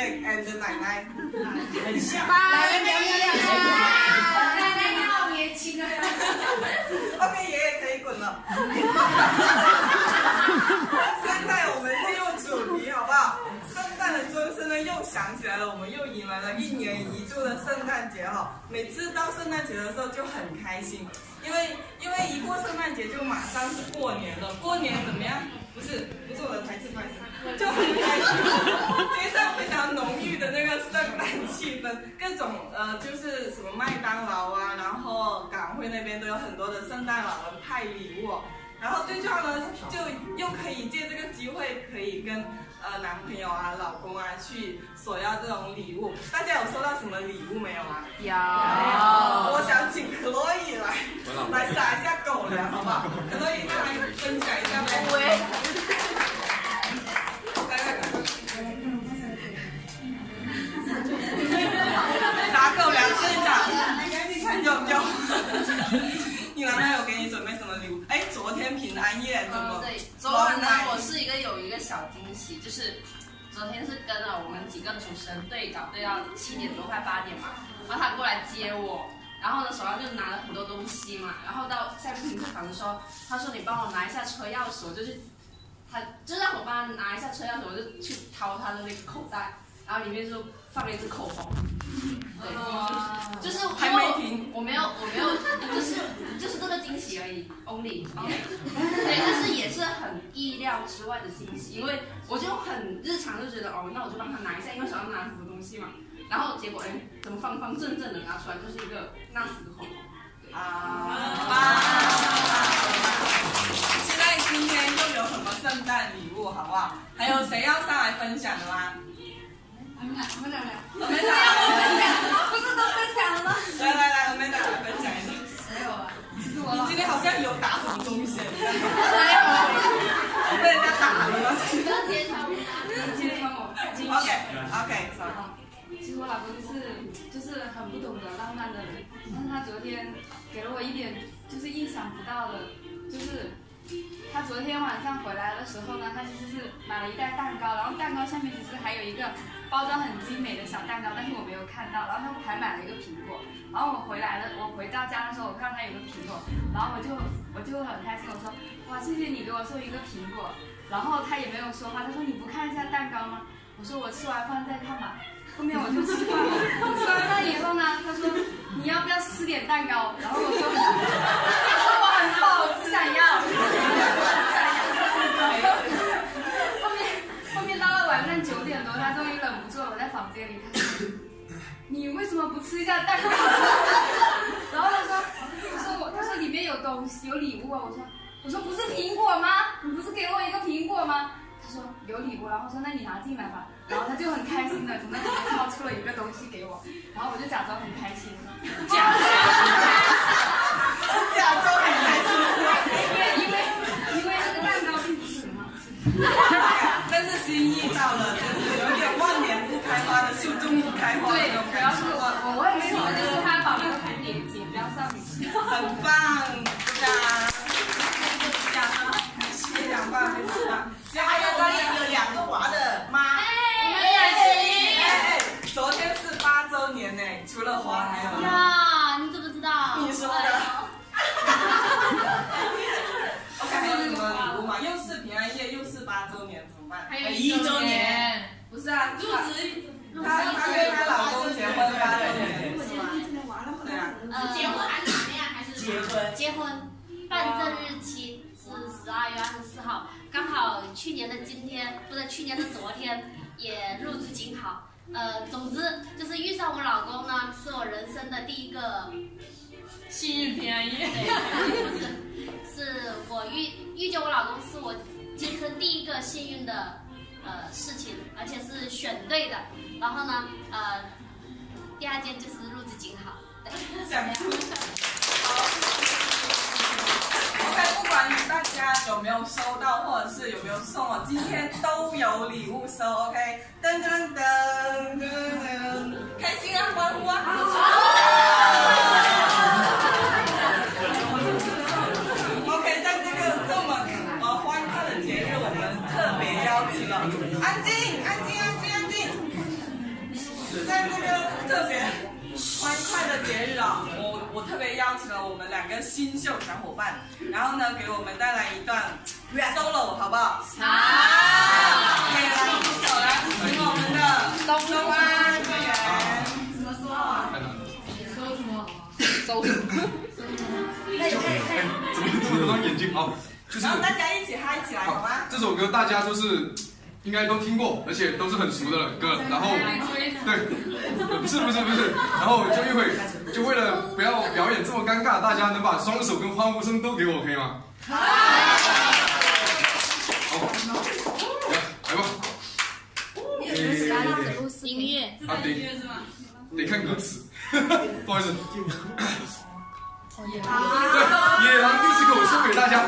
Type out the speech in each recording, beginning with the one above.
奶奶，很像。来来聊聊聊，奶奶你好年轻啊。OK，爷爷可以滚了。现在我们进入主题好不好？圣诞的钟声呢又响起来了，我们又迎来了一年一度的圣诞节哈。每次到圣诞节的时候就很开心，因为因为一过圣诞节就马上是过年了。过年怎么样？不是不是我的台词，不好意思，就很开心，街上非常浓郁的那个圣诞气氛，各种呃就是什么麦当劳啊，然后港汇那边都有很多的圣诞老人派礼物哦。然后最重要呢就又可以借这个机会，可以跟呃男朋友啊、老公啊去索要这种礼物。大家有收到什么礼物没有啊？有。我想请克洛伊来来撒一下狗粮，好不好？克洛伊再来分享一下呗。撒狗粮，队长。有有。你男朋友给你准备什么礼物？哎，昨天平安夜怎么？对，昨晚呢，我是一个有一个小惊喜，就是昨天是跟了我们几个主持人对稿，对到七点多快八点嘛，然后他过来接我，然后呢手上就拿了很多东西嘛，然后到下面停车场的时候，他说你帮我拿一下车钥匙，我就去，他就让我帮他拿一下车钥匙，我就去掏他的那个口袋，然后里面就放了一支口红。对，就是还没停，我没有，我没有，就是就是这个惊喜而已，only。对，但是也是很意料之外的惊喜，因为我就很日常就觉得哦，那我就帮他拿一下，因为手上拿很多东西嘛。然后结果哎，怎么方方正正的拿出来就是一个那斯的口红。啊！期待今天又有什么圣诞礼物，好不好？还有谁要上来分享的吗？我们俩，我们俩来。我们俩，不是都分享了吗？来来来，我们俩。来分享一下。没有啊，是我。你今天好像有打什么东西？没有。被人家打了吗？刚揭穿我，刚揭穿我。OK OK，走。其实我老公是就是很不懂得浪漫的人，但是他昨天给了我一点就是意想不到的，就是他昨天晚上回来的时候呢，他其实是买了一袋蛋糕，然后蛋糕下面其实还有一个包装很精美的小蛋糕，但是我没有看到，然后他还买了一个苹果，然后我回来了，我回到家的时候，我看到他有个苹果，然后我就我就很开心，我说哇谢谢你给我送一个苹果，然后他也没有说话，他说你不看一下蛋糕吗？我说我吃完饭再看吧。后面我就吃饭了，吃完饭以后呢，他说你要不要吃点蛋糕？然后我说，我说我很饱，我不想要面后面到了晚上九点多，他终于忍不住了，我在房间里，他说你为什么不吃一下蛋糕？然后他说，他说我，他说里面有东西，有礼物啊。我说，我说不是苹果吗？你不是给我一个苹果吗？他说有礼物，然后说那你拿进来吧。然后他就很开心的从那里面掏出了一个东西给我，然后我就假装很开心，假装，假装很开心，因为因为因为那个蛋糕并不是很好吃，但是心意到了，树终于开花。对，主要是我我我很喜欢就是他把那个蝴蝶结不要上去，很棒，对啊，假装，非常棒，非常棒。还有两个娃的妈。昨天是八周年呢，除了花还有呀，你怎么知道？你说的。OK，还有什么礼物吗？又是平安夜，又是八周年，怎么办？还有一周年。不是啊，入职，她她跟她老公结婚八周年，是吗？对啊。呃，结婚还是谈恋爱还是结婚？结婚，办证日期是十二月二十四号，刚好去年的今天，不是去年的昨天也入职景好。呃，总之就是遇上我老公呢，是我人生的第一个幸运平安夜。对，是是我遇遇见我老公，是我今生第一个幸运的呃事情，而且是选对的。然后呢，呃，第二件就是入职景好。对，好。OK，不管大家有没有收到，或者是有没有送我，今天都有礼物收。OK，噔噔噔噔噔，开心啊，欢呼啊欢快的节日啊，我我特别邀请了我们两个新秀小伙伴，然后呢给我们带来一段 solo，好不好？好。也来一首来请我们的东湾队员。什么说啊？哎，怎么怎么装眼睛？好，就是然后大家一起嗨起来，好吗？这首歌大家就是应该都听过，而且都是很熟的歌。然后对，不是不是不是，然后就一会就为了不要表演这么尴尬，大家能把双手跟欢呼声都给我，可以吗？好，来吧。音乐。啊，得得看歌词，不好意思。野狼对，野狼 disco 送给大家。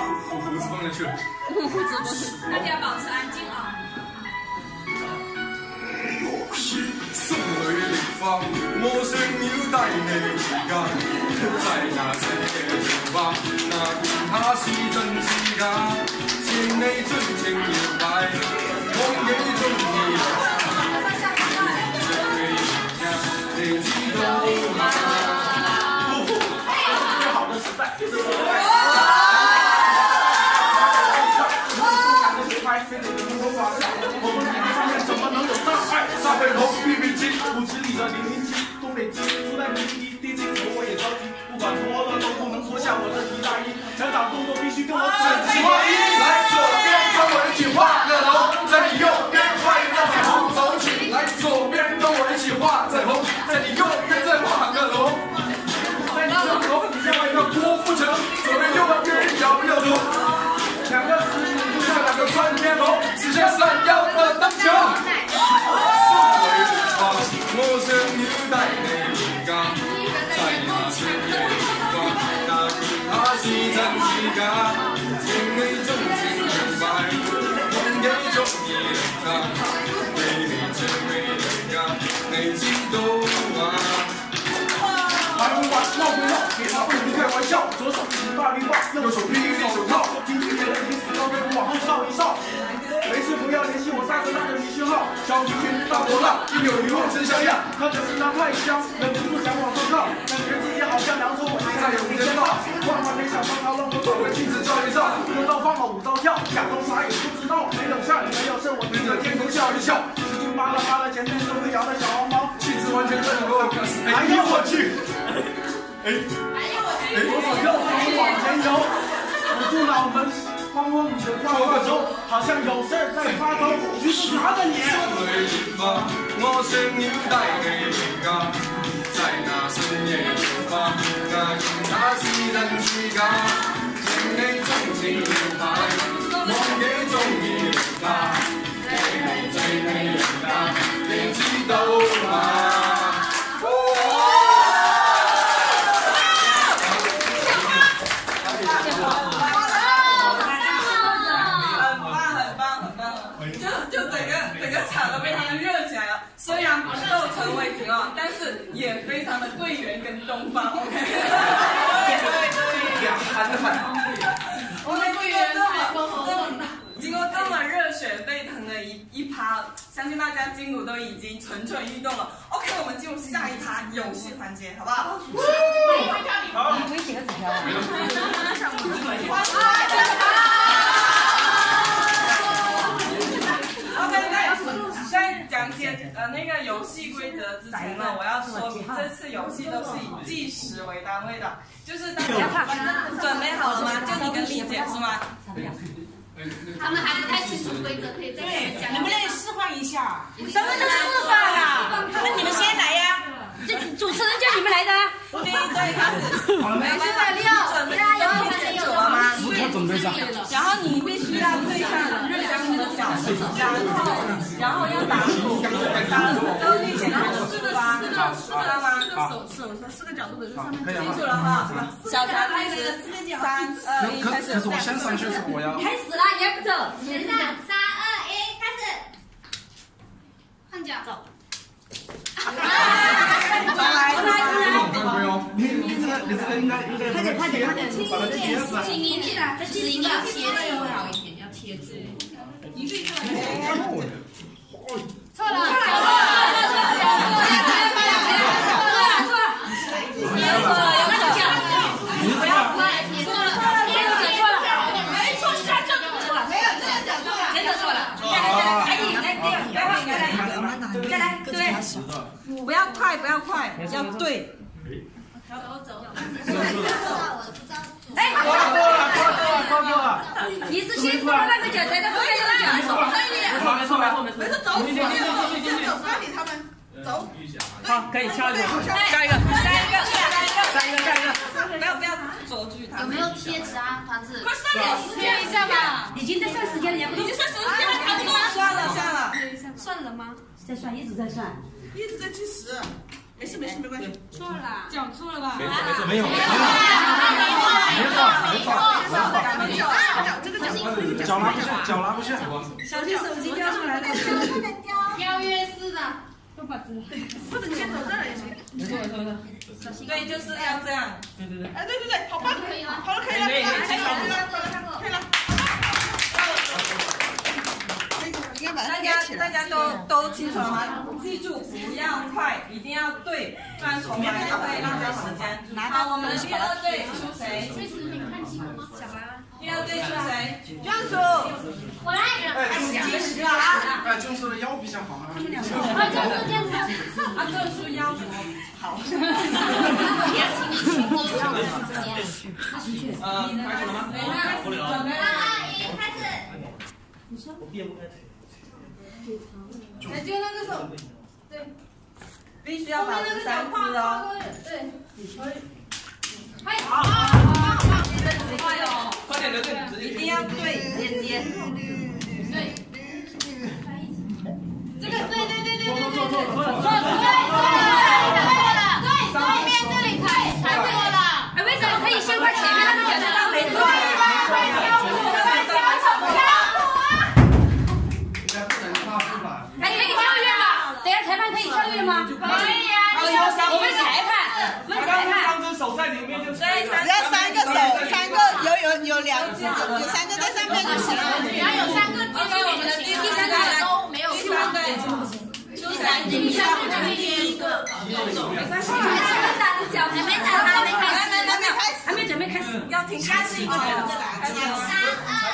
我胡子放进去。大家保持安静啊！送去烈花，我想要带你回家，在那深夜電話，那管他是真是假，请你尽情搖笑。左手持大绿棒，右手。霹雳手。套。今天别人已经死到背部往后稍一稍。没事不要联系我刹车那个迷信号。小皮裙大波浪，一扭一晃真像样。他的身上太香，忍不住想往上靠，感觉自己好像梁朝伟在有无间道。万万没想到他让我走回镜子照一照，一招放了五招跳，假装啥也不知道。没等下你没有事，我对着天空笑一笑。使劲扒拉扒拉前面都会摇的小黄毛，气质完全正合我。哎呦我去！哎，左左右右往前游，捂住脑门，慌慌你的。跳个手，好像有事儿在发抖，于是拿着你。我想要帶你回家，在那深夜電話，那他是真是假，請你盡情搖擺，我幾中意他，你最美人家，你知道嗎？很棒，很棒，很棒！就就整个整个场都被他们热起来了。虽然不够陈伟霆啊，但是也非常的桂圆跟东方，OK。对对对，俩憨的很。我们经过这么这么经过这么热血沸腾的一一趴，相信大家筋骨都已经蠢蠢欲动了。OK，我们进入下一趴游戏环节，好不好？好，你可以写个纸条呃那个游戏规则之前呢，我要说明这次游戏都是以计时为单位的，就是大家 准备好了吗？就你跟丽姐是吗？他们还不太清楚规则，可以再讲。你们来示范一下。什么叫示范了？那你们先来呀。这主持人叫你们来的。对对，开始。好了没？没事的，六，准备都听清楚了吗？我准备。然后你必须要对上日香的脚，然后然后要打鼓，打鼓都立起来，四个四个四个？四个手手四个角度的就上面清楚了哈。小乔开始，三二一，开始。可是我先上去，是我要。开始了，你还不走？等一下，三二一，开始。换脚走。你你这个你这个应该应该快点快点快点，把它切死。轻一点，指应该贴住。好一点，要贴住。错了，错了，错了，错了，有个奖，不要快，贴错了，贴错了，没错，是这个错了，没有这样讲错了，真的错了，赶紧来，第二，再换一个，再不要快，不要快，要对。哎，过了过了过了过了过了。你是先过那个脚，才到后面那个脚。没错没错没错没错。没事，走，进去进去进去进去。走，不要理他们，走。好，可以下一个，下一个，下一个，下一个下一个。不要不要着拒他。有没有贴纸啊，团子？快算点时间一下吧。已经在算时间了，也不已经算时间了。算了算了，算了吗？在算，一直在算。一直在计时。没事没事没关系。错了，讲错了吧？没错没错没有没有没错没错没错。这个脚脚拿不下，脚拿不下。小心手机掉出来了。邀 约式的。或者你先走这儿也行。没错没错没错。对，就是要这样。对对对。哎，对对对，好棒，可以了，好了，可以了，可以了，可以了，可以了。大家大家都都清楚了吗？记住，不要快，一定要对，不然重来会浪费时间。好，我们的第二队出谁？第二队出谁？庄主，我来。计时了啊！哎，就是的腰比较好啊。啊，就是这样子。啊，这是腰部好。也请你去歌唱的时间。呃，开始了吗？不了。准备了，二一，开始。我变不开腿。哎，就那个手，对，必须要保持三支哦。对。快哦！快点一定要对，接接。对。这个对对对对对对对。错错错错错。对对对对，后面这里才才错了。哎，为什么可以先快前面那个脚才到没错？应该不能跨步吧？还可以跳跃吗？等下裁判可以跳跃吗？可以呀，我们裁判，我们裁判。三只手在里面就。对，只要三个手，三个有有有两只，有三个在上面就行了。只要有三个记住我们的第第三个都没有第三队，第三个，第三队第一个。没关系，还打的脚还没打，还没开始，还没准备开始。要停下是一个人。三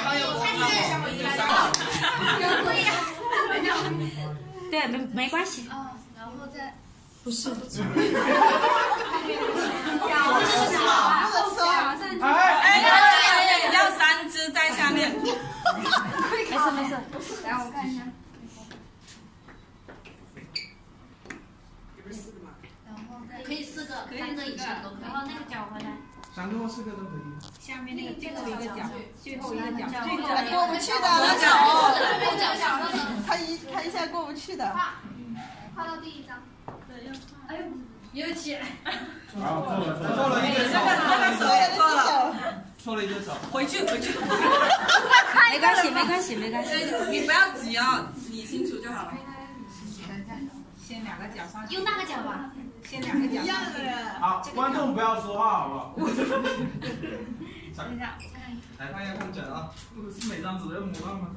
二一，开始。对，没没关系。哦，然后再。不是。哎哎，要三只在下面。没事没事。来，我看一下。可以四个，三个以上都可以。然后那个脚回来。三个或四个都可以。下面那个最后一个脚，最后一个脚，最后过不去的，左脚哦，右脚。他一他一下过不去的。画，画到第一张。哎呦，有起来。好，错了错了，一个。这个手也错了。错了一只手。回去回去。没关系没关系没关系。你不要急哦，理清楚就好了。先两个脚上去。用那个脚吧。先两个脚。一样的。好，观众不要说话，好不好？等一下。裁判要看准啊！是每张纸都要磨烂吗？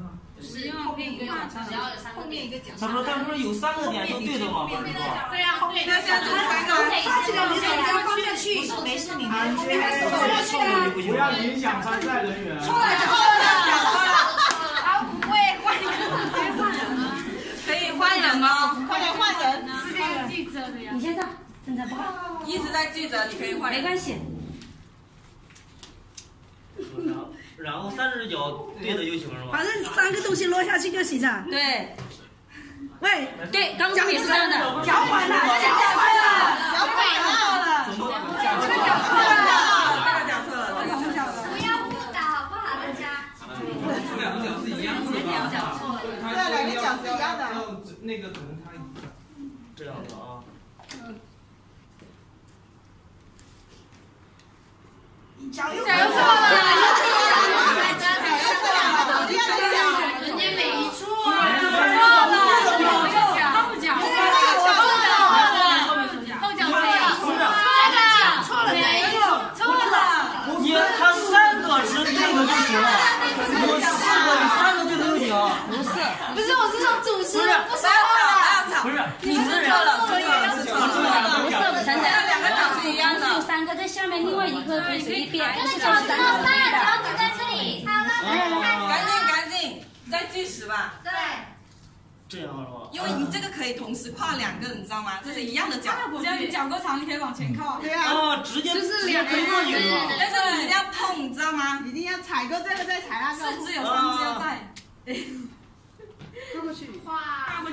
是后面一个脚上，只要有三个后面一个脚他说但不是有三个点都对的吗？对呀，后面那这样子三个。发起来，你手不要放下去，没事，你安全，不要影响参赛人员。错了错了。好，不会换人，可以换人吗？快点换人。是这个记者的呀。你先上，正在报。一直在记着，你可以换人。没关系。然后，三只脚对的就行是吧？反正三个东西落下去就行了。对。喂，对，刚刚也是这样的。脚崴了，脚崴了，脚反了。怎么？这个脚错了，这个脚错了，这个是脚错了。不要误导好不好，大家？这两个脚是一样的吧？对，两个脚是一样的。那个可能他这样的啊。脚又错了，人家没错，错了，后脚，后脚，后脚，后脚，后脚，错了，错了，没有。个就行了。我四个，你三个就能就行。不是，不是，我是说主持人不是不要吵，不话要吵，不是，你是错了，是错了，是错了。不是，晨晨，两个脚是一样的有三个在下面，另外一个可以随便。这个脚趾头大，脚趾在这里。好了，赶紧赶紧，再计时吧。对，这样是吧？因为你这个可以同时跨两个，你知道吗？这是一样的脚。只要你脚够长，你可以往前靠。对啊，哦，直接就是直接两个飞过去是吧？但是你一定要碰，你知道吗？一定要踩过这个，再踩那个。四肢有三肢要在。过过去。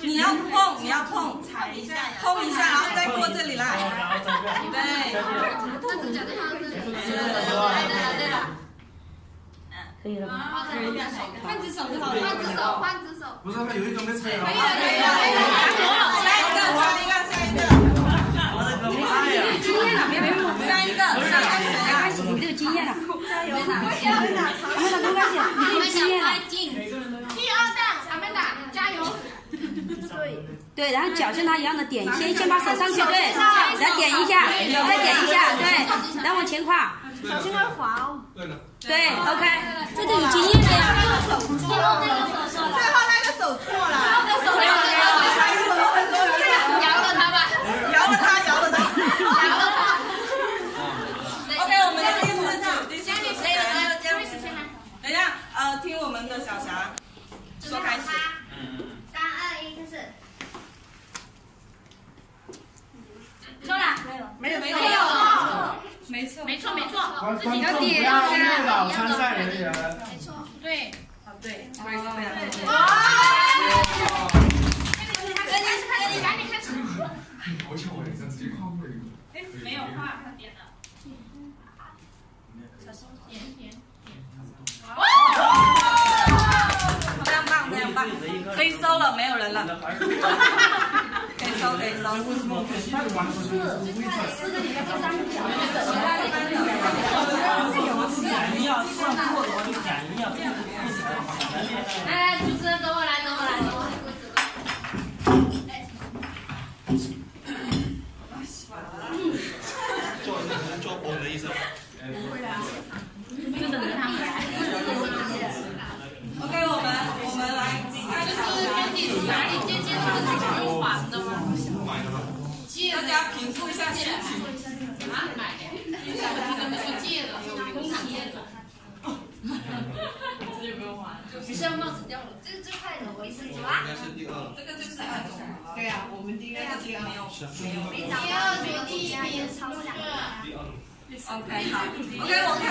你要碰，你要碰，踩一下，碰一下，然后再过这里来。对，这只脚在上这里。对了对了。可以了吗？换只手就好了。换只手，换只手。不是，他有一种没踩了。可以了可以了，下一个下一个下一个，我的个妈呀！经验了，别别别，下一个下一个没关系？你这有经验了。加油！没关系没关系，你有经验了。加油！对，然后脚像他一样的点，先先把手上去，对，然后点一下，再点一下，对，然后往前跨。小心会滑哦。对了。对，OK，这个有经验的呀。最后那个手错了，最后那个手错了。手没有没有，摇了他吧，摇了他，摇了他。摇了他。OK，我们第四组，第四组谁？等一下，呃，听我们的小霞说开始。三二一，开始。错了，没有没有没错。没错没错，观众不要误导参赛人员。对。哦，对，我也是这样。赶紧赶紧开始。我想我这自己跨过一个。没有画，他点的。非常可以收了，没有人了，可以收，可以收。为什么我现在玩的时候是微踩？减一样，算过的话就减一样，不踩的主持人跟我来，跟我来，跟我来。叫叫嘣的意思。OK，我们我们来看就是跟你从哪里渐渐的这种缓的吗？大家评估一下心情。啊，买的。你怎么是借的？有工厂借的。你是要帽子掉了？这这块的我一次抓。应该是第二。这个就是二种。对呀，我们第一个这个没有没有。第二名、第一名超两个。OK，好，OK，我看。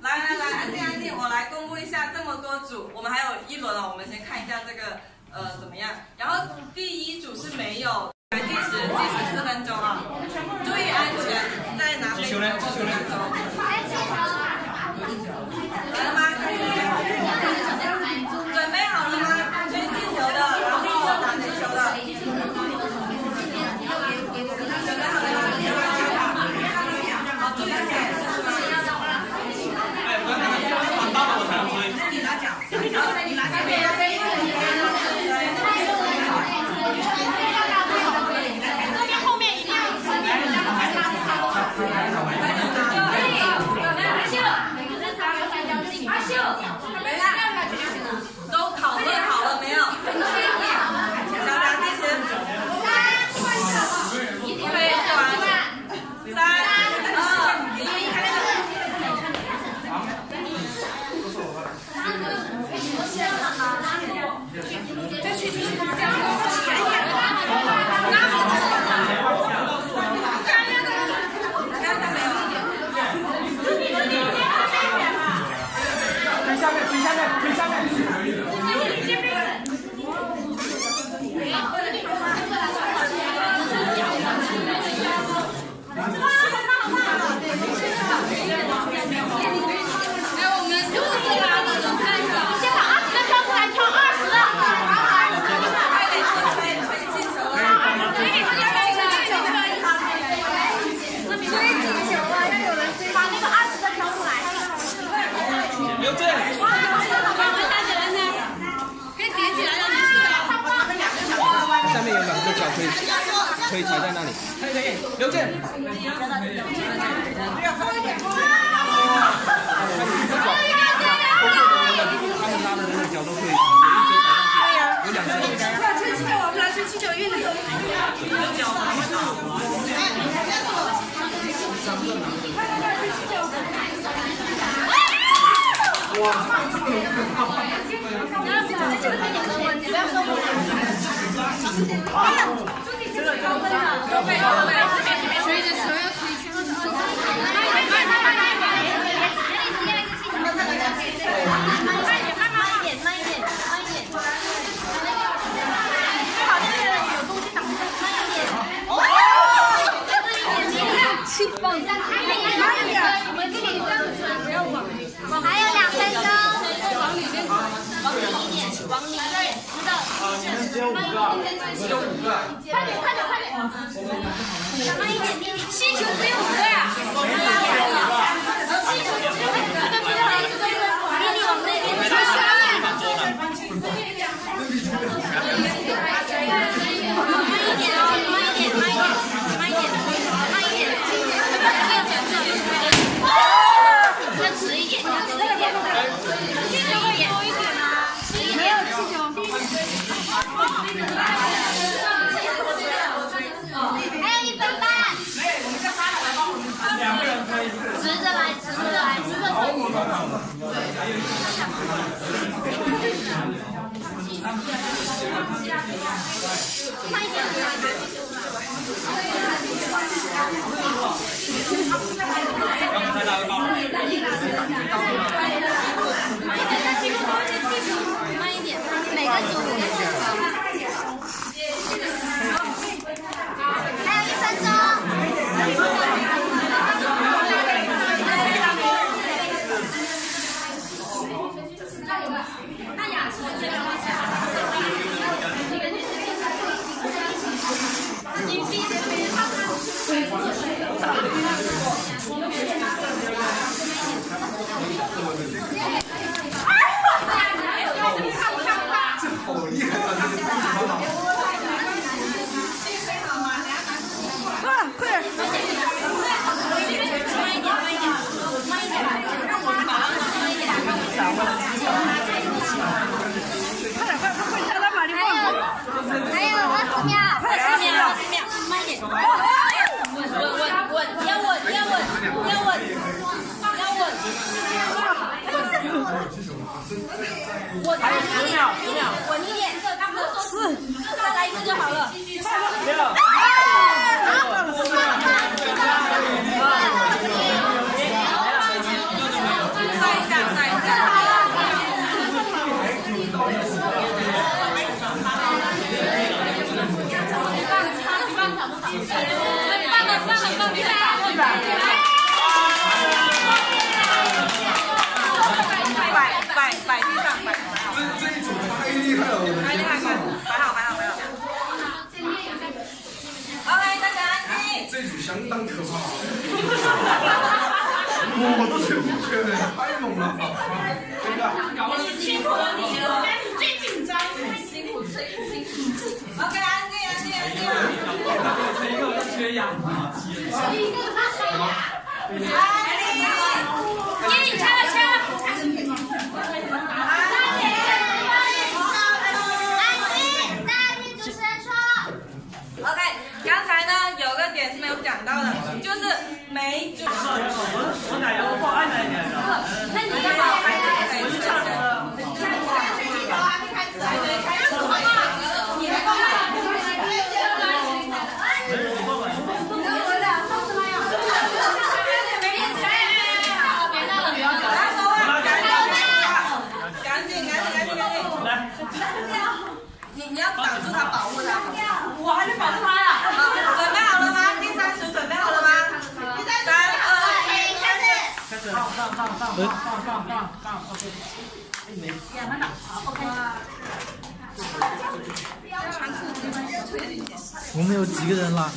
来来来，安静安静，我来公布一下这么多组，我们还有一轮了，我们先看一下这个呃怎么样。然后第一组是没有，来计时，计时四分钟啊，注意安全，在拿杯子的过程当中。来可以踩在那里。可以可以，刘健。可以啊，可以啊。他们拉的那个角度可以。有两个。去七九运动。哇！你要讲，你要讲，你要，你不要说我。啊！还有两分。往里一点，往里一点，知道？只有五个，只有五个。快点，快点，快点！慢一点，弟弟。气球只有五个呀？气球只有五个，欢迎欢迎放放放放放，OK。我们有几个人了？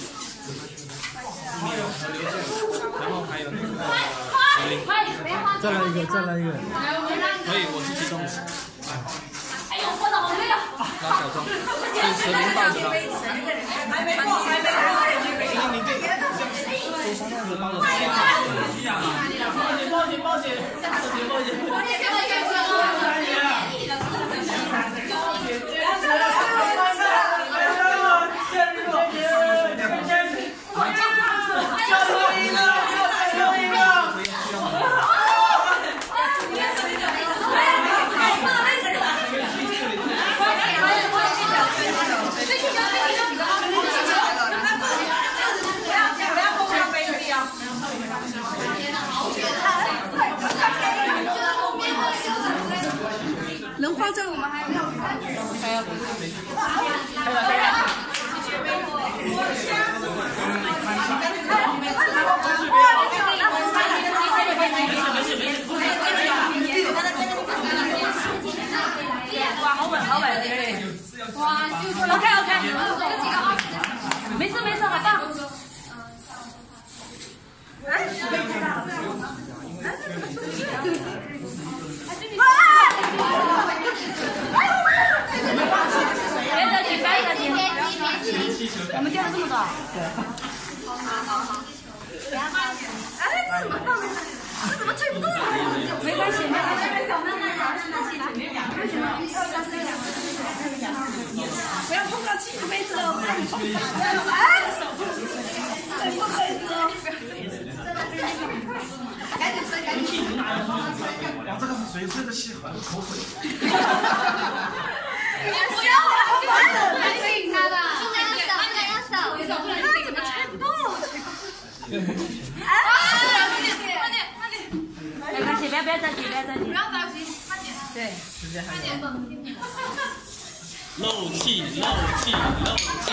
然后还有那个，可以，再来一个，再来一个。可以，我是其中。拉小窗，是石林，这，我们还有没有？还有不是？可以了，可以了。哇，好稳，好稳！哇，OK OK，没事没事，好棒。我们掉了这么多。哎，这怎么放的？这怎么吹不动啊？没关系，没关系，慢慢摇，慢慢摇，为什么？不要碰到气杯子哦，怕你碰到。哎，再碰杯子哦。赶紧吹，赶紧吹。哇，这个是谁吹的气？很口水。不要了，不要还顶他的，现在要手，现在要手，他怎么吹不动？哎，快点，快点，快点！没不要着急，不要着急。不要着急，快点。对，快点。漏气，漏气，漏气。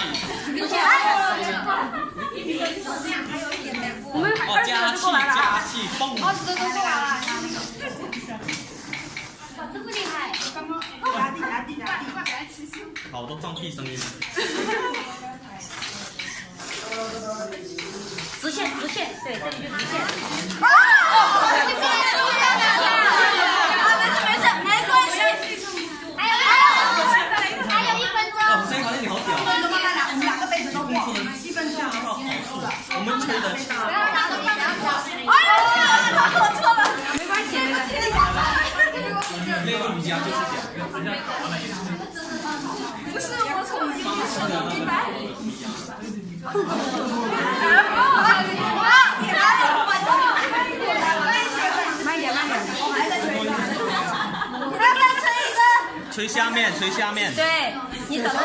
我们哦，二十加气，个就过来了加啊。气，蹦。二十个都过来了。哇，这么厉害！压地压地压地。好多放屁声音。直线直线，对，这里就直线。没事没事，没关系。还有还有一分钟。哦，声音好像你好屌。我们两个杯子都过，一分钟。我不要打手，不要打手。哎呀，他我错了，没关系，没关系。那个瑜伽就是屌。不是我从一百。慢点，慢点。我还在吹。一个。吹下面，吹下面。对，你等着，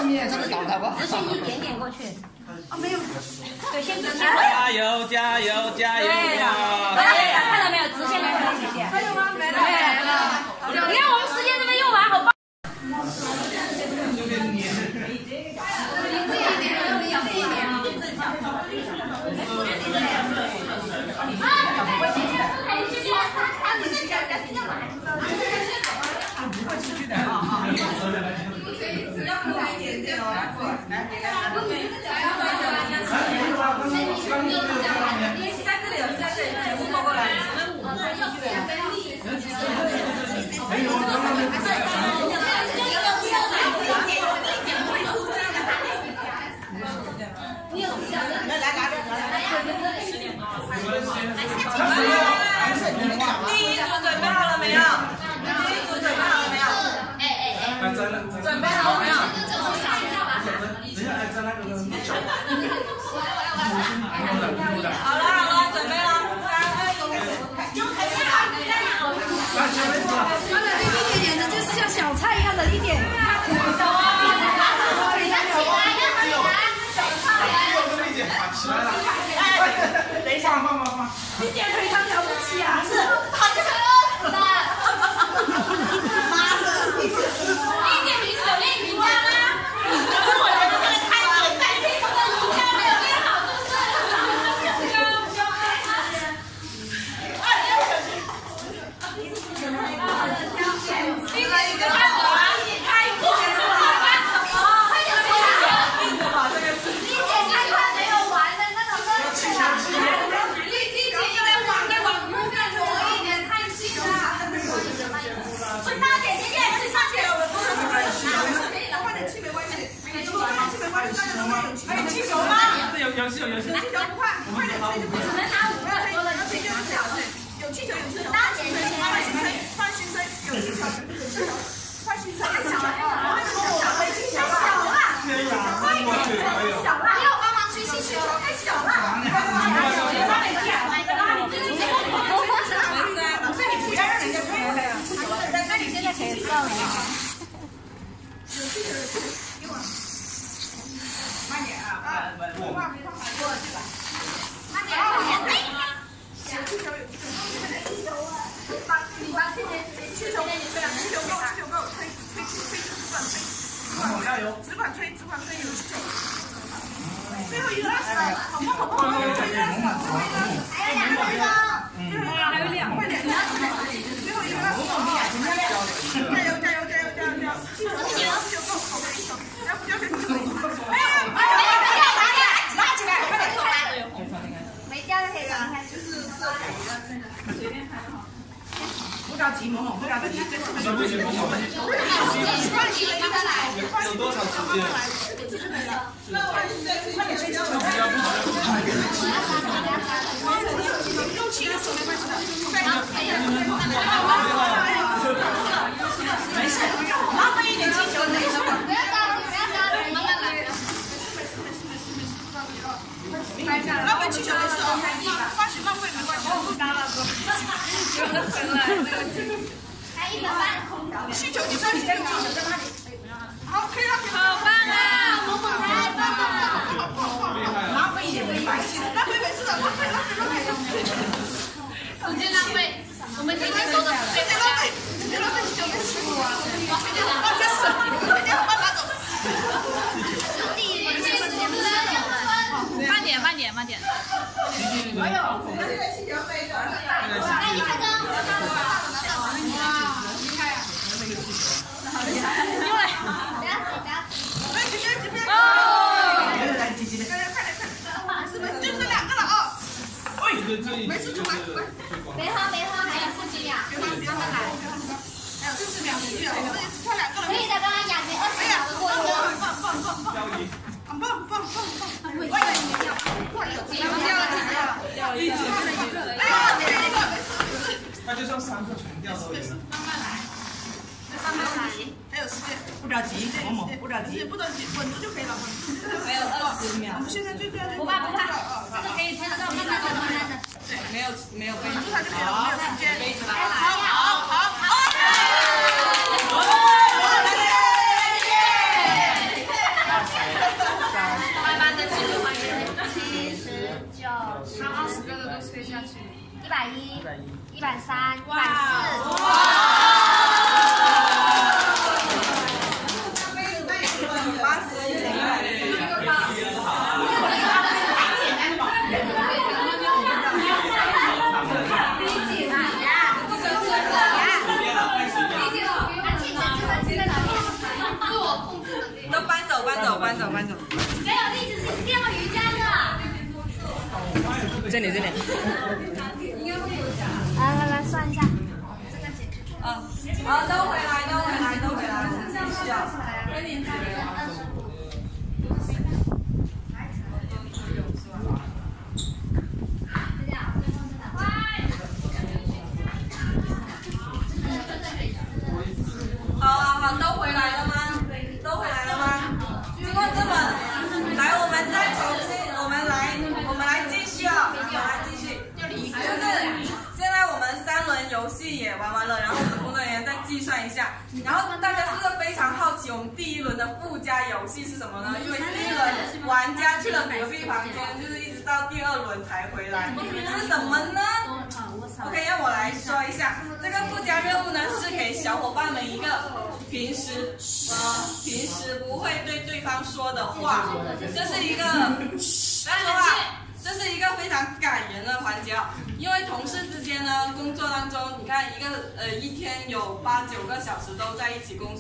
直线一点点过去。没有。对，先直。加油，加油，加油！对的，啊！对的，看到没有？直线来一点。还有吗？没了。没了。你看我们时间都没用完，好棒。你。点腿长过。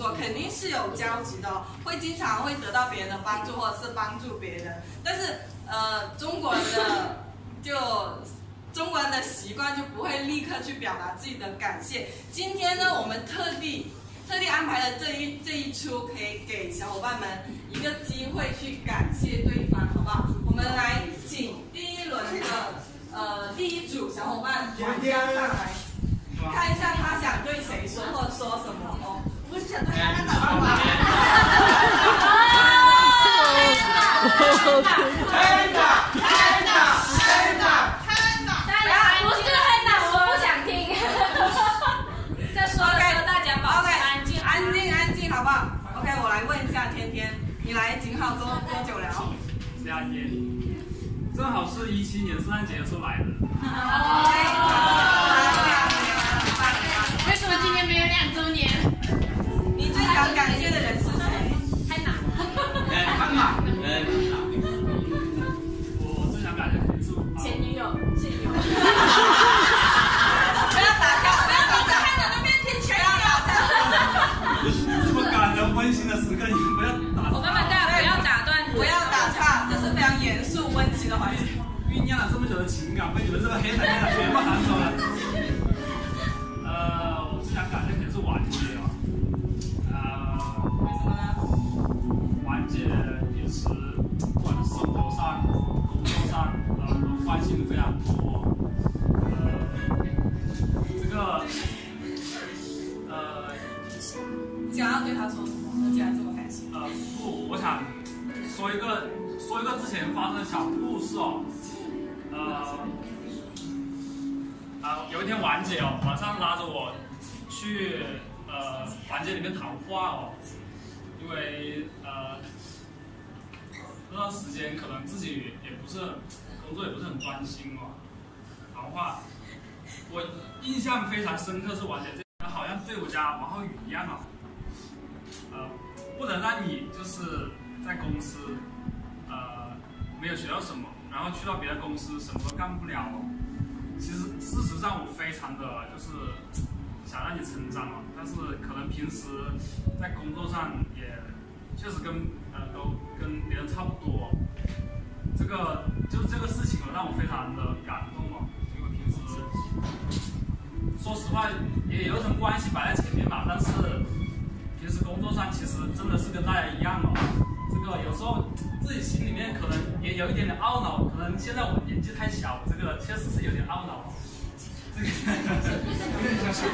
我肯定是有交集的，会经常会得到别人的帮助，或者是帮助别人。但是，呃，中国人的就中国人的习惯就不会立刻去表达自己的感谢。今天呢，我们特地特地安排了这一这一出，可以给小伙伴们一个机会去感谢对方，好不好？我们来请第一轮的呃第一组小伙伴上来看一下，他想对谁说或说什么哦。不是我不想听再说大家 ok 安静安静安静好不好 ok 我来问一下天天你来多多久了年正好是一七年圣诞节的时候来的前女友，前女友，不要打岔，不要打岔，害到那边听全了，不要打。这么感人温馨的时刻，不要打。我跟大家不要打断，不要打岔，这是非常严肃温馨的环节。酝酿了这么久的情感，被你们这个黑人黑人全部喊走了。关心的非常多。呃，这个，呃，想要对他说什么？既然这么开心。呃，不，我想说一个说一个之前发生的小故事哦。呃，啊，有一天婉姐哦，晚上拉着我去呃房间里面谈话哦，因为呃那段时间可能自己也不是工作也不是很专心嘛，谈话，我印象非常深刻是婉姐这好像对我家王浩宇一样哦，呃，不能让你就是在公司呃没有学到什么。然后去到别的公司什么都干不了，其实事实上我非常的就是想让你成长哦，但是可能平时在工作上也确实跟呃都跟别人差不多，这个就是这个事情哦让我非常的感动哦，因为平时说实话也有层关系摆在前面嘛，但是平时工作上其实真的是跟大家一样哦。这个有时候自己心里面可能也有一点点懊恼，可能现在我年纪太小，这个确实是有点懊恼。这个有点像小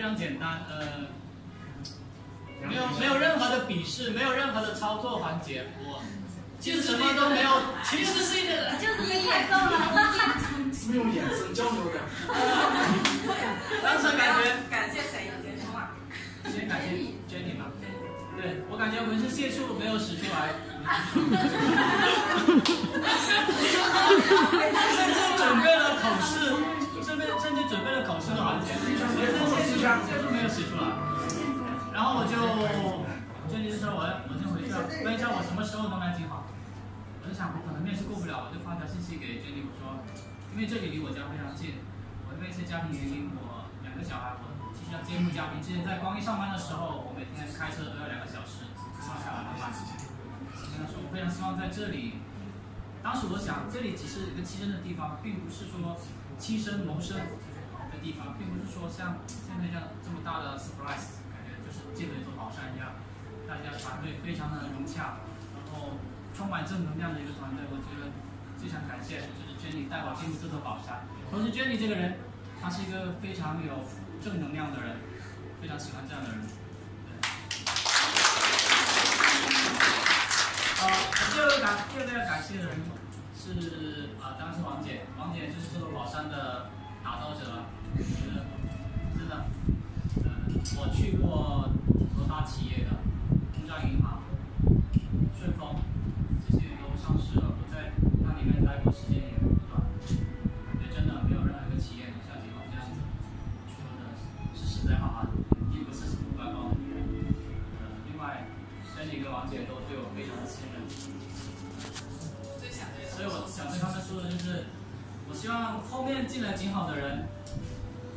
非常简单，呃，没有没有任何的笔试，没有任何的操作环节，我其实什么都没有，其实是一个就是被太高了，没有眼神交流的。当时感觉感谢谁？先说嘛。先感谢 Jenny 吧。对我感觉纹身解数没有使出来。甚至准备了考试，甚至甚至准备了考试的环节，问一下我什么时候能来景好。我就想我可能面试过不了，我就发条信息给 Jenny 我说，因为这里离我家非常近，我因为一些家庭原因，我两个小孩我其实要兼顾家庭。之前在光一上班的时候，我每天开车都要两个小时上下班。我跟他说，我非常希望在这里。当时我想，这里只是一个栖身的地方，并不是说栖身谋生的地方，并不是说像现在这样这么大的 surprise，感觉就是建了一座宝山一样。大家团队非常的融洽，然后充满正能量的一个团队。我觉得非常感谢就是 Jenny 带我进入这座宝山。同时，Jenny 这个人，她是一个非常有正能量的人，非常喜欢这样的人。呃，第二个感第二个要感谢的人是啊、当然是王姐，王姐就是这座宝山的打造者。我觉得真的，呃，我去过很多大企业的，让后面进来挺好的人，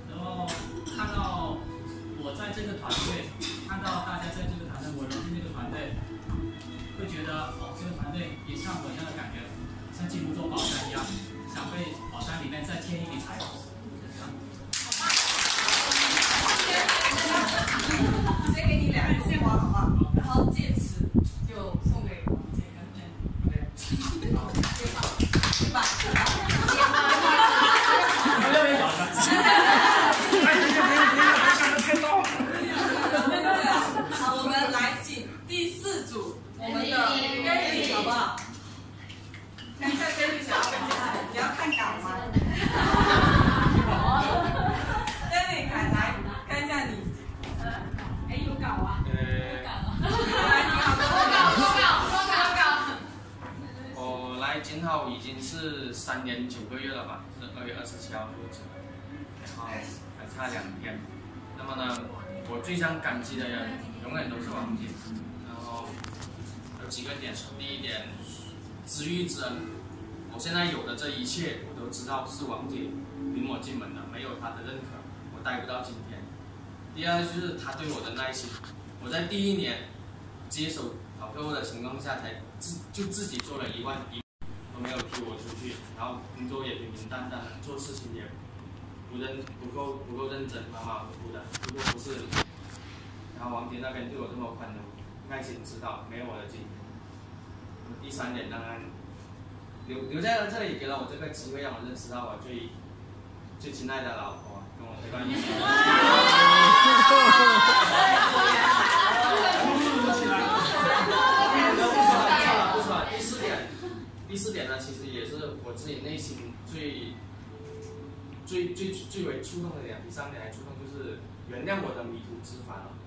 然后看到我在这个团队，看到大家在这个团队，我融入这个团队，会觉得哦，这个团队也像我一样的感觉，像进入做宝山一样，想被宝山里面再添一笔财富给你两个鲜花，好不好？然后戒尺就送给王姐跟 Jen。对吧？好，我们来请第四组我们的 Gary，好不好？看一下 Gary 想要感谢谁？你要看稿吗？Gary，来来看一下你。哎，有稿啊！我来金浩已经是三年九个月了吧，是二月二十七号入职的，然后还差两天。那么呢，我最想感激的人永远都是王姐。然后有几个点，第一点，知遇之恩，我现在有的这一切，我都知道是王姐领我进门的，没有她的认可，我待不到今天。第二就是她对我的耐心，我在第一年接手好客户的情况下，才自就自己做了一万一，都没有踢我出去，然后工作也平平淡淡，做事情也不认不够不够认真，马马虎虎的。如果不是，然后王杰那边对我这么宽容、耐心指导，没有我的今天。第三点，当然留留在了这里，给了我这个机会，让我认识到我最最亲爱的老婆，跟我陪伴 一起。不错，第四点，第四点呢，其实也是我自己内心最最最最为触动的点。第三点来触动就是原谅我的迷途知返了。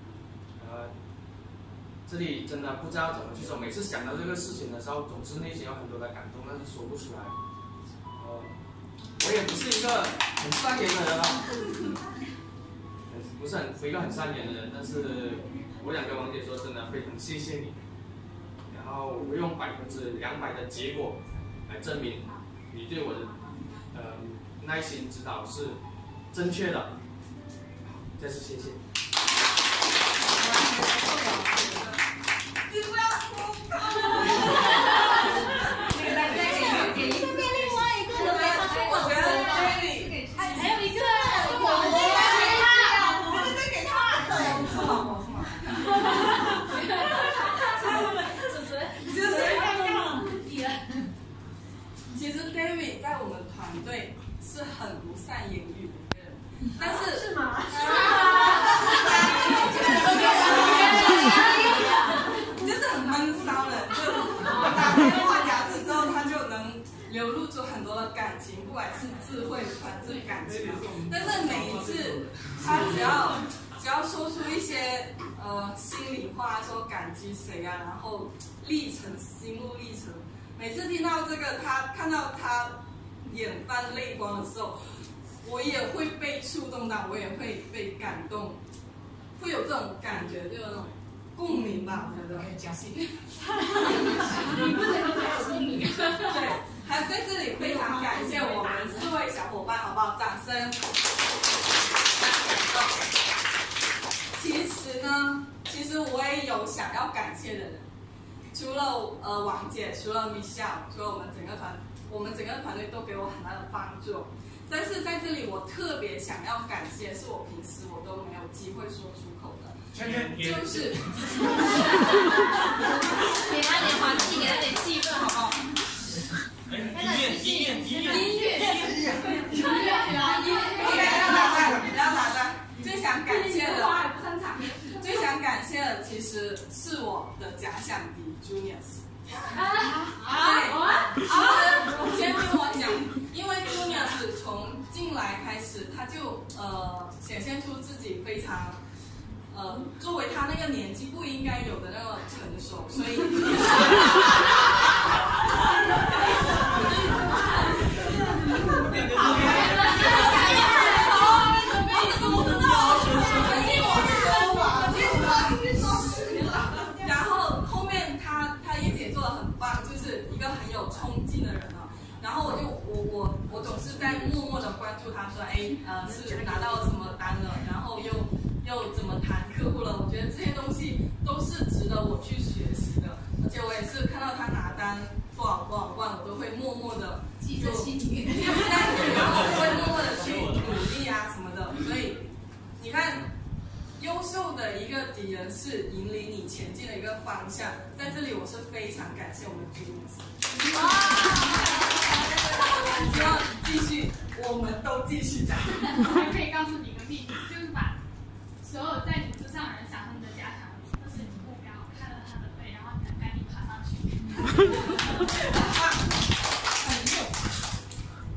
呃，这里真的不知道怎么去说，每次想到这个事情的时候，总是内心有很多的感动，但是说不出来。呃，我也不是一个很善言的人啊，不是很一个很善言的人，但是我想跟王姐说，真的非常谢谢你。然后我用百分之两百的结果来证明你对我的呃耐心指导是正确的。再次谢谢。你不要哭。顺便另外一个人没发现我觉得 Jenny 还有一个，我我给他，我们再给他，对，是老婆是吗？其实 David 在我们团队是很不善言语的一个人，但是是吗？是吗？就是很闷骚的，就打开话匣子之后，他就能流露出很多的感情，不管是智慧、传递感情。但是每一次他只要只要说出一些呃心里话，说感激谁啊，然后历程、心路历程，每次听到这个，他看到他眼泛泪光的时候，我也会被触动到，我也会被感动，会有这种感觉，就有那种共鸣吧，我觉得。可以加戏。你不能没有共鸣。对，还在这里非常感谢我们四位小伙伴，好不好？掌声。其实呢，其实我也有想要感谢的人，除了呃王姐，除了 Michelle，除了我们整个团，我们整个团队都给我很大的帮助。但是在这里，我特别想要感谢，是我平时我都没有机会说出口的，就是给他点环境，给他点气氛，好不好？音乐，音乐，音乐，音乐，音乐，音乐，不要打断，不要打断。最想感谢的，最想感谢的其实是我的假想敌 Juniors。啊啊！其实先听我讲，因为 Juniors 从进来开始，她就呃显现出自己非常呃作为她那个年纪不应该有的那个成熟，所以。呃，是拿到什么单了，然后又又怎么谈客户了？我觉得这些东西都是值得我去学习的。而且我也是看到他拿单多少多少万，我都会默默的记着心里，然后就会默默的去努力啊什么的。所以你看，优秀的一个敌人是引领你前进的一个方向。在这里，我是非常感谢我们朱律师。哇！希望继续。我们都继续加。还可以告诉你个秘密，就是把所有在组织上的人想他们的家长，这是你的目标，看了他的背，然后你赶紧爬上去。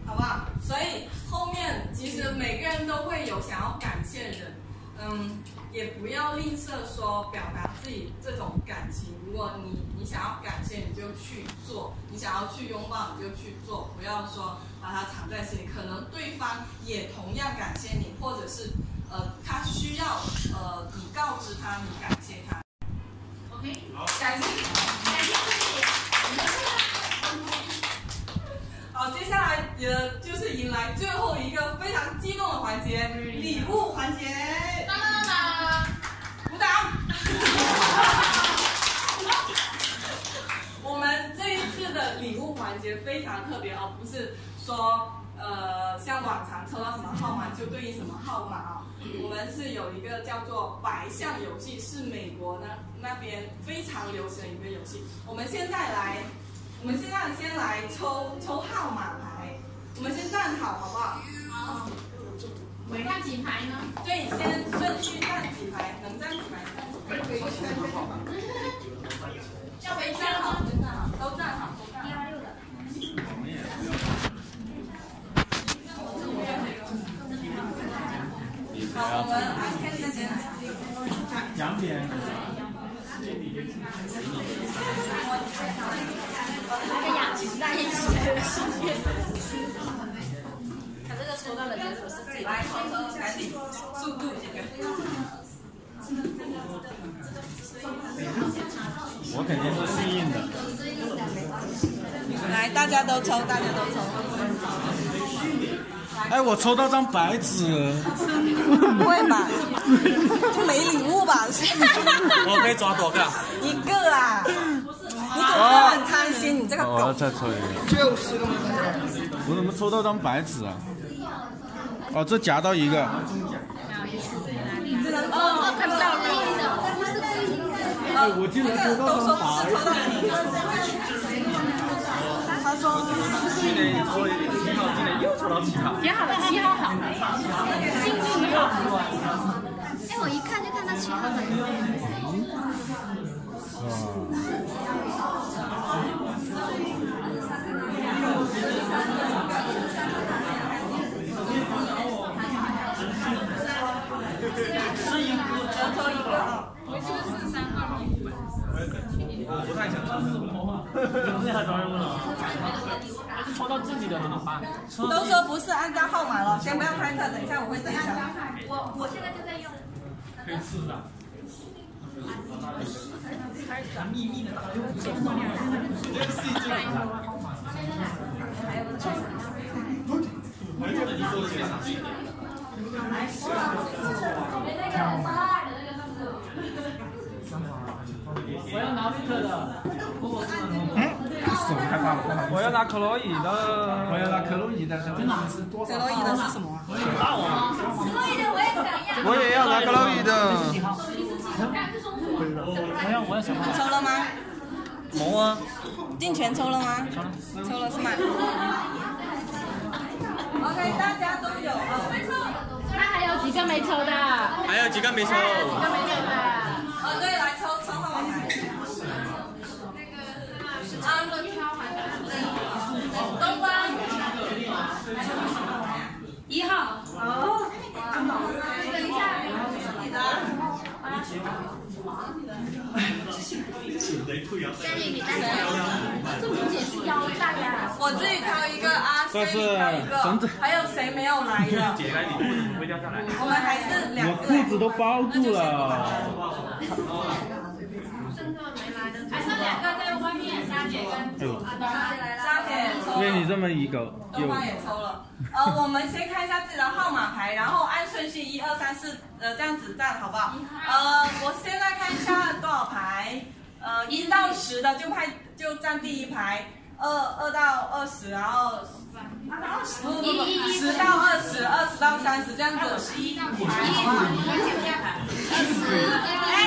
好不好？所以后面其实每个人都会有想要感谢人，嗯，也不要吝啬说表达自己这种感情。如果你你想要感谢，你就去做；你想要去拥抱，你就去做，不要说把它藏在心里。可能对方也同样感谢你，或者是呃他需要呃你告知他你感谢他。OK，好，感谢，感谢自己。好，接下来呃就是迎来最后一个非常激动的环节——礼物环节。我们这一次的礼物环节非常特别哦，不是说呃像往常抽到什么号码就对应什么号码啊、我们是有一个叫做白象游戏，是美国那那边非常流行的一个游戏。我们现在来，我们现在先来抽抽号码牌，我们先站好，好不好？好。我看几排呢？对，先顺序站几排，能站几排站几排。要围站好，都站好，都站好，都站好。一二六的。好，我们按看这边。两点。那个雅琴在一起。个抽到的人不是自己来，赶紧，速度这个。我肯定是幸运的。来，大家都抽，大家都抽。哎，我抽到张白纸。不会吧？就没礼物吧？我可以抓多个？一个啊！你总是很贪心，你这个我要再抽一个。就是个。我怎么抽到张白纸啊？哦，这夹到一个。哦，看到了。哎，我竟然抽到张白他说去年抽一点七号，今年又抽到七号。也好的，七号好，哎，我一看就看到七号的。是一个，要抽一个啊。我记得是三号礼物吧。我不太想抽这种话，这太专业了。抽到自己的怎么办？都说不是按照号码了，先不要拍摄，等一下我会等一下。我我现在就在用。可以试试啊。秘密的，我要拿 Vick 的。手太大了。我要拿克洛伊的。我要拿克洛伊的。克洛伊的是什么？大我。克洛伊的我也想要。我也要拿克洛伊的。我要我要什么？抽了吗？没啊。进全抽了吗？抽了。抽了是吗？OK，大家都有啊。那还有几个没抽的？还有几个没抽？几个没抽的？哦，对，来抽抽号码牌。啊，轮挑牌。东方。一号。哦。等一下。你的。仙女你带谁？这明显是腰带呀。我自己挑一个啊，这是绳子。还有谁没有来的？解开你裤子不会掉下来。我们还是两我裤子都包住了。还剩两个在外面，沙姐跟沙姐抽了。被你这么一搞，东方也抽了。呃，我们先看一下自己的号码牌，然后按顺序一二三四，呃，这样子站好不好？呃，我现在看一下多少排，呃，一到十的就派就站第一排，二二到二十然后十到二十二十到三十这样子。十一到十一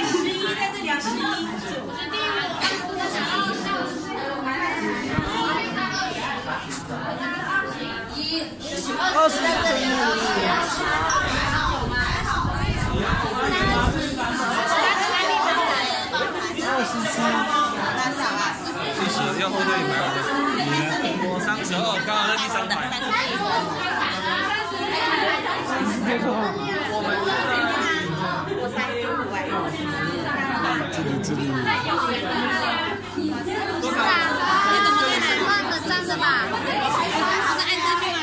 十一。到二十。二十一到二十二要后退一排好三十二，刚好在第三排。这里这里。不是啊，你怎么乱的站着吧？不是按这句吗？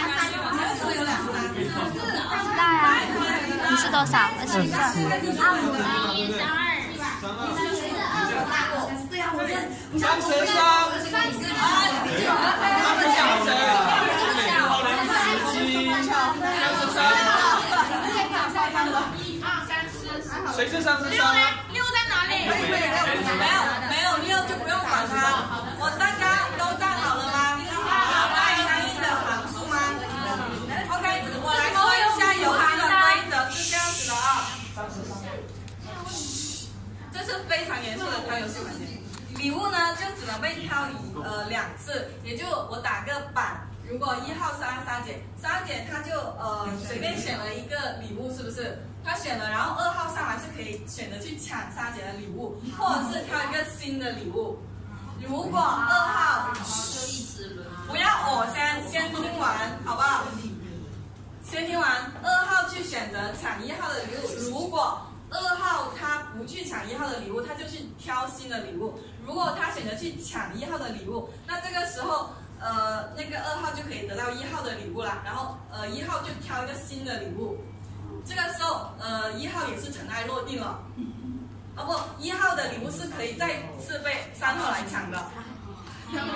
知道呀。你是多少？二十四。二五一三二。三十三，三十二，他们讲谁？好两十七，三十三。谁是三十三？六在哪里？没有没有六就不用管他。我大家都站好了吗？大家相信的行数吗？OK，我来说一下游戏的规则是这样子的啊。这是非常严肃的挑游戏环节。礼物呢就只能被挑一呃两次，也就我打个板。如果一号是安莎姐，莎姐她就呃随便选了一个礼物，是不是？她选了，然后二号上来是可以选择去抢莎姐的礼物，或者是挑一个新的礼物。如果二号不要我先先听完，好不好？先听完，二号去选择抢一号的礼物。如果二号他不去抢一号的礼物，他就去挑新的礼物。如果他选择去抢一号的礼物，那这个时候，呃，那个二号就可以得到一号的礼物啦。然后，呃，一号就挑一个新的礼物。这个时候，呃，一号也是尘埃落定了。哦不，一号的礼物是可以再次被三号来抢的。对 对，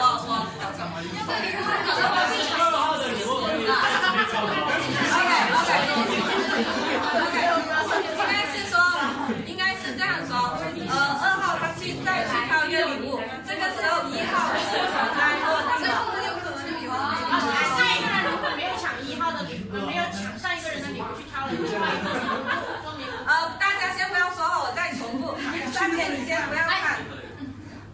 我我。应该是说，应该是这样说，呃，二号他去再去挑一个礼物，这个时候一号是尘埃落定的。上一个人如果没有抢一号的礼物，没有抢上一个人的礼物去挑了另外一个，说明呃，大家先不要说话，我再重复。三姐，你先不要看，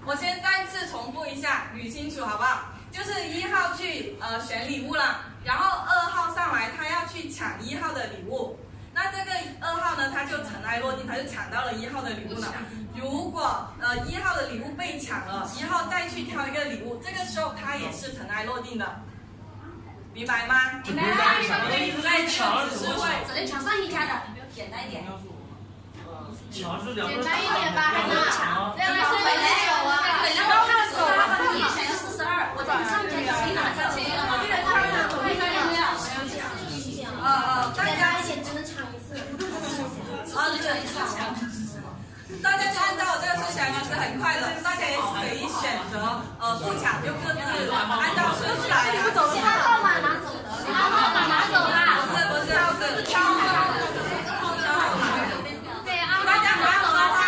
我先再次重复一下，捋清楚好不好？就是一号去呃选礼物了，然后二号上来，他要去抢一号的礼物。那这个二号呢，他就尘埃落定，他就抢到了一号的礼物了。如果呃一号的礼物被抢了，一号再去挑一个礼物，这个时候他也是尘埃落定的，明白吗？明白。对，只是会只能抢上一家的，简单一点。简单一点吧，还能抢。两个是本来有啊，看手啊，你想要四十二，我在上面去拿下去了嘛。呃呃，大家一点只能抢一次。啊，只能抢。大家就按照我这个说起来，其实很快的，大家也可以选择呃不抢，就各自按照顺序来拿。把号码拿走，把号码拿走啦。不是不是不是，挑号。对啊，大家不要说话，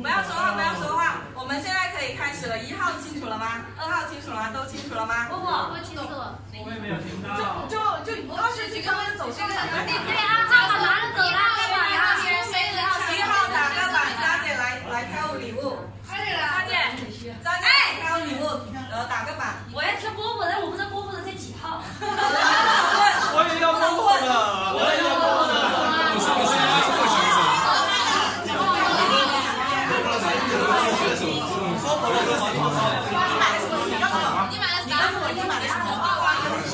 不要说话，不要说话。我们现在可以开始了，一号清楚了吗？二号清楚了吗？都清楚了吗？不不，不清楚。我也没有听到。就就就二十几个就走这个。对啊，号码拿了走啦，号码拿了先没了。一号打个板，莎姐来来挑礼物。莎姐，莎姐，莎姐挑礼物，呃，打个板。我要挑波波的，我不知道波波的在几号。我也要波波的，我也要波波的。不是不是，不是你买了啥？你买了什么？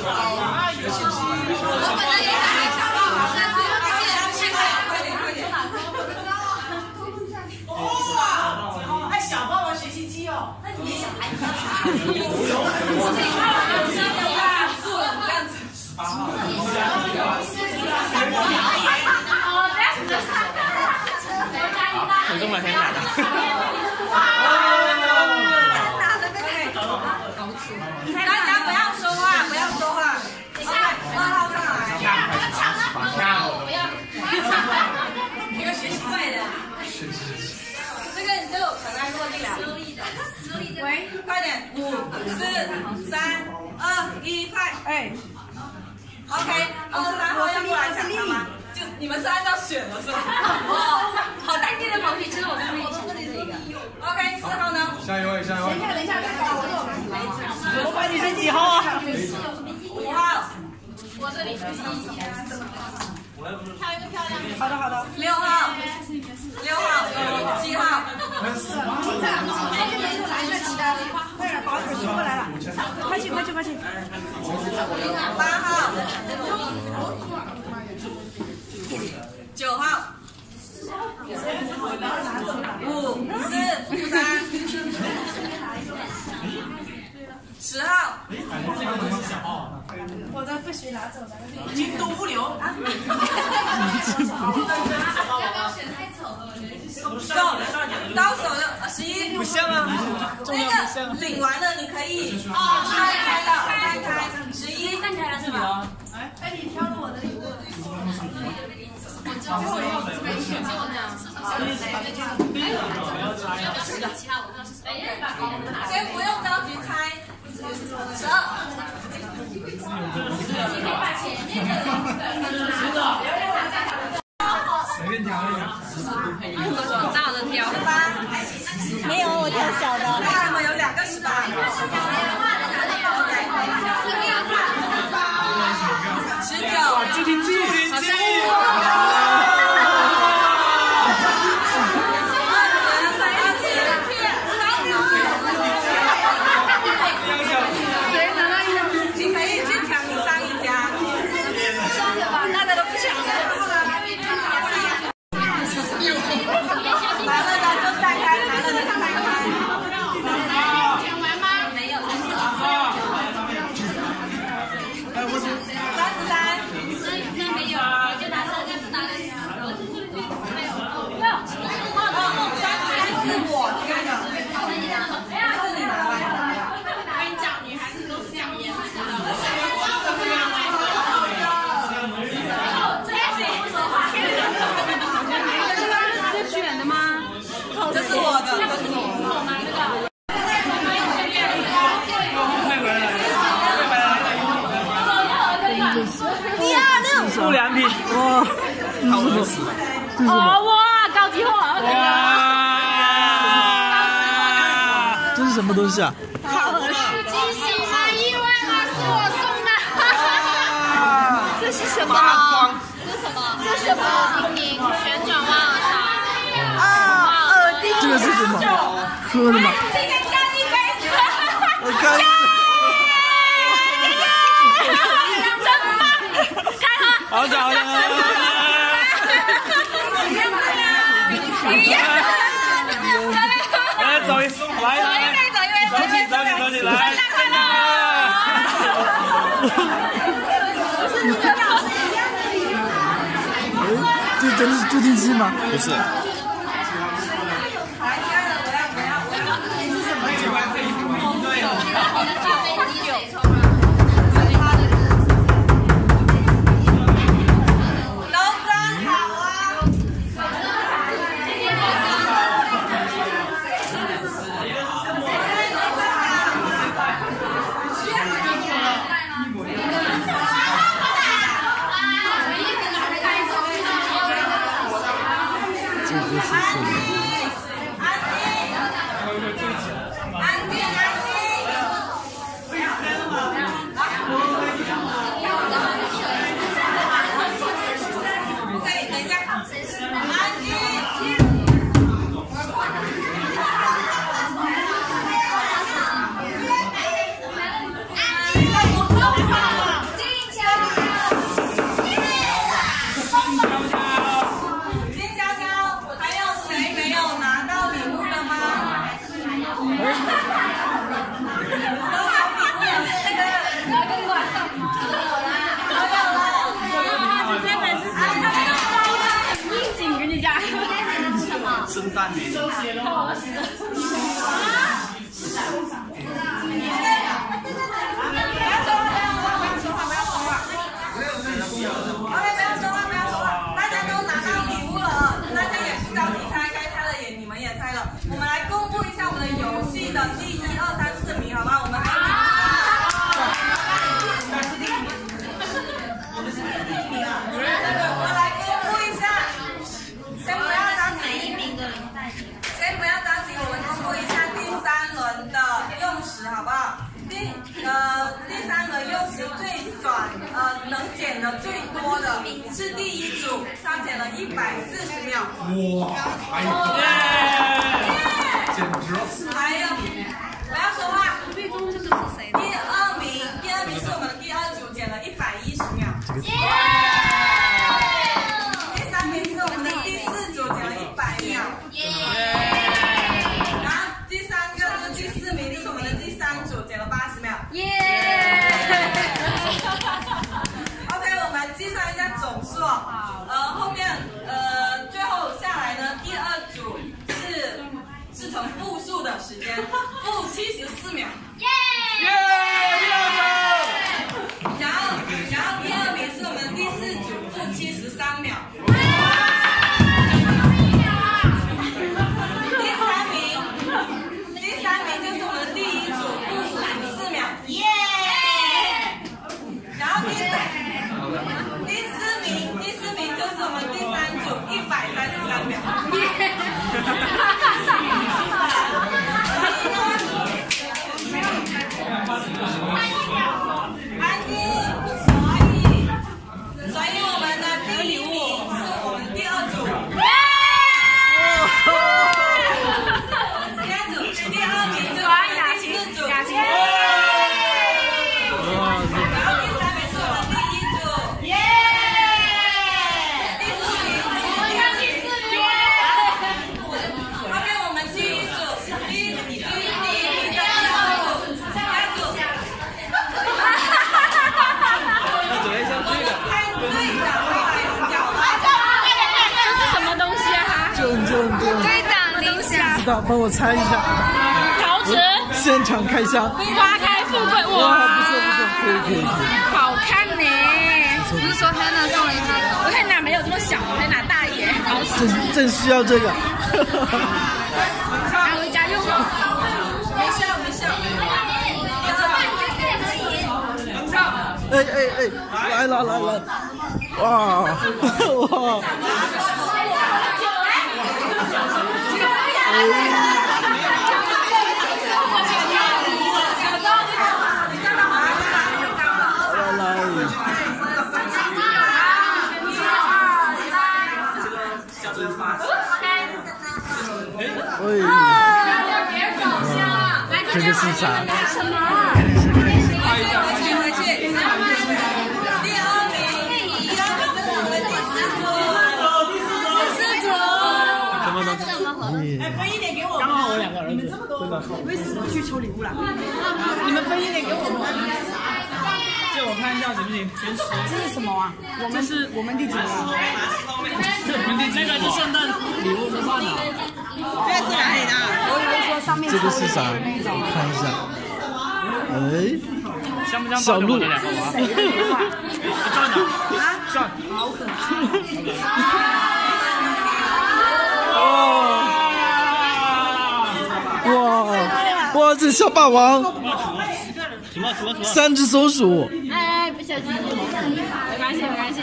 啊，游戏机。我本来也买了，但是现在快点快点。哇！哎，小霸王学习机哦，那你小孩你要啥？我这一号有三个大数了，这样子。大家不要说话，不要说话。二号上来。不要，一个学习会的。这个你就尘埃落定了。喂，快点，五、四、三、二、一，快！哎。OK，二三号要过来抢他吗？就你们是按照选的是吧？哦，好淡定的跑题，其实我们可以抢这个。OK，四号呢？下一位，下一位。等一下，等一下，我我管你是几号啊？五号。我这里是一。挑一个漂亮的。好的好的。六号，六号，七号，快点，宝可冲过来了，快去快去快去。八号，九号，五四三，十号，我的不许拿走的。京东物流。走，到手的呃十一。不像啊那个领完了，你可以哦拆开了，拆开。十一站起来了是吧？哎，你挑。先不用着急猜，十二。随便挑一个。多大的挑？没有，我挑小的。那我们有两个十八。十九。助听器。谁拿到一张？你可以去抢你上一家。算了吧，大家都不抢了。拿了的就散开，拿了的就散开。抢完吗？没有，三十三。那没有，我就拿这个，就是拿了。三十三是我这个，是你拿来的。我跟你讲，女孩子都是这样演这选的吗？这是我的，这是我的。一二六。不良品。哇，好多死。哦哇，高级货！这是什么东西啊？好惊喜吗？意外吗？是我送的。这是什么？这是什么？这是什么？叮叮旋转挖耳勺。啊，耳钉。这个是什么？喝的吗？今天干一杯。我看。真棒！开喝。好巧的。来走一，来来来，走起走起走起来。哎，这真的是助听器吗？不是。帮我猜一下。陶瓷，现场开箱。花开富贵，哇，不错不错，可以可以。好看呢。不是说他那送了一个，我看哪没有这么小，我可以拿大一点。好，正正需要这个。拿回家用。没笑没笑。哎哎哎，来了来了，哇哇！来来，喂，这个是啥？去抽礼物了？你们分一点给我们。借我看一下行不行？全十。这是什么啊？我们是我们第几个？我们第那个是圣诞礼物是换的。这是哪里的？我以为说上面这个是啥？看一下。哎，像不像小鹿的两个娃？谁的图 啊？转的啊，转。好可怕！哇哇，这小霸王，什么什么什么？三只松鼠，哎，不小心，没关系没关系。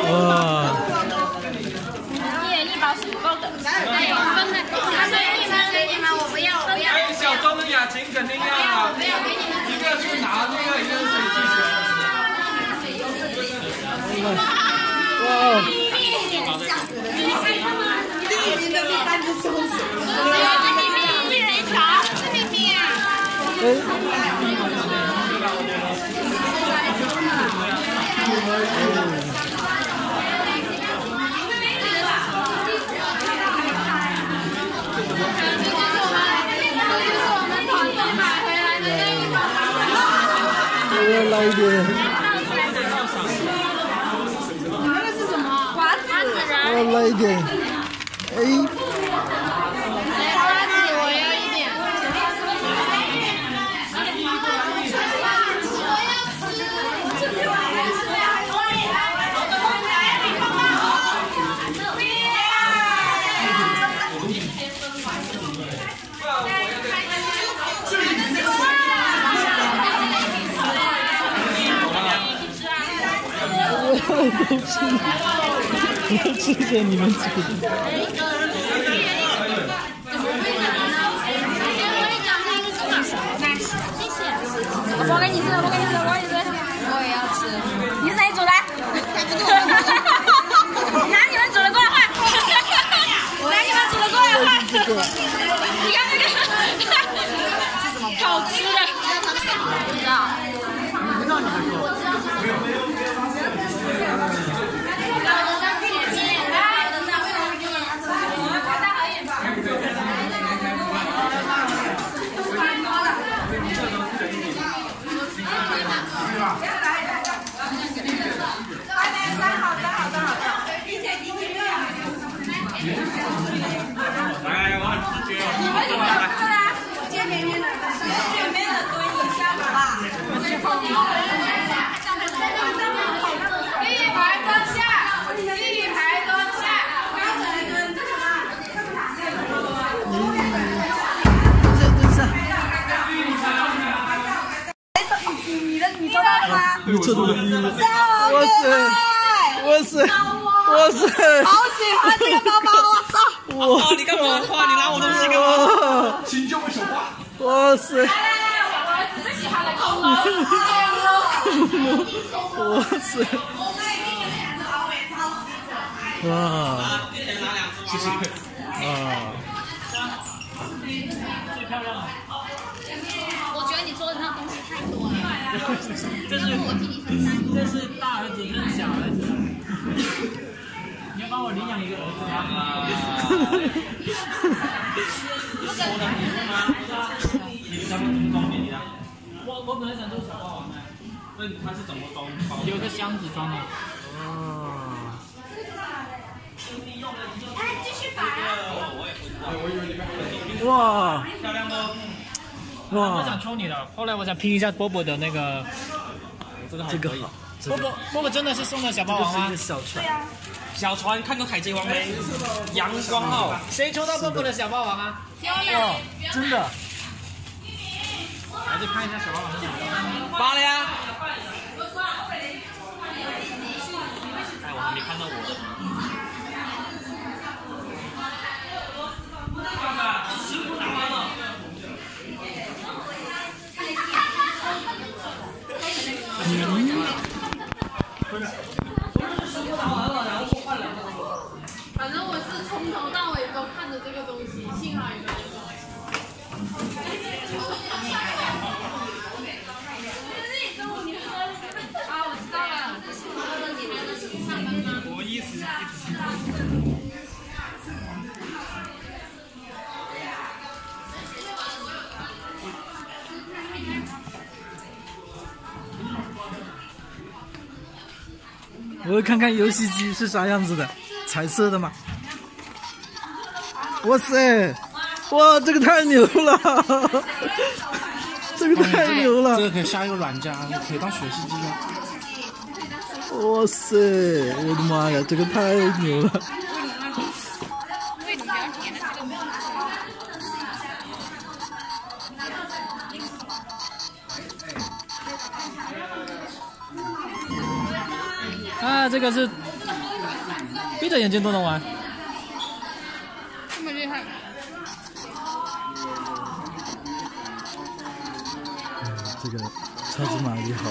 哇，一人一包是不够的，哎，分的，他说你们给你们，我不要，我不要。哎，小雅琴肯定要给你们。一个去拿那个，一个水去哇，第一名的是三只松鼠。一人一条，是咪咪啊。哎，我要来一点，你那个是什么？瓜子我来一点，都，都谢谢你们谢谢。我给你吃，我给你吃，我给你吃。我也要吃。你是谁煮的？哈哈哈哈哈！拿你们煮的过来换。哈哈哈哈哈！拿你们煮的过来换。你看这个，好吃的。来来你们有个呢我先给你了蹲一下好吧哇塞！哇塞！哇塞！好喜欢这个包包，我操！哇！你干嘛画？你拿我东西干嘛？哇！请救我手画。哇塞！我最喜欢的恐龙，哇塞！哇！谢谢。啊！最漂亮了。我觉得你做的那东西太多了。这是这是大儿子跟小儿子。你要帮我领养一个儿子吗？你收的礼物吗？你他们怎么装给你的？我我本来想做小霸王的，那他是怎么装？有个箱子装的。啊！哎，继续摆啊！哇！漂亮不？我想抽你的，后来我想拼一下波波的那个，这个还可以。这个好，这波个波波波真的是送的小霸王吗？小船。小船看过《海贼王》没？阳光号。谁抽到波波的小霸王啊？哦！真的。来，再看一下小霸王是什么。发了呀。哎，我还没看到我的。我要看看游戏机是啥样子的，彩色的吗？哇塞！哇，这个太牛了！这个太牛了！这个可以下一个软件，可以当学习机用。哇塞！我的妈呀，这个太牛了！啊，这个是闭着眼睛都能玩。这么厉害？这个超级玛丽好。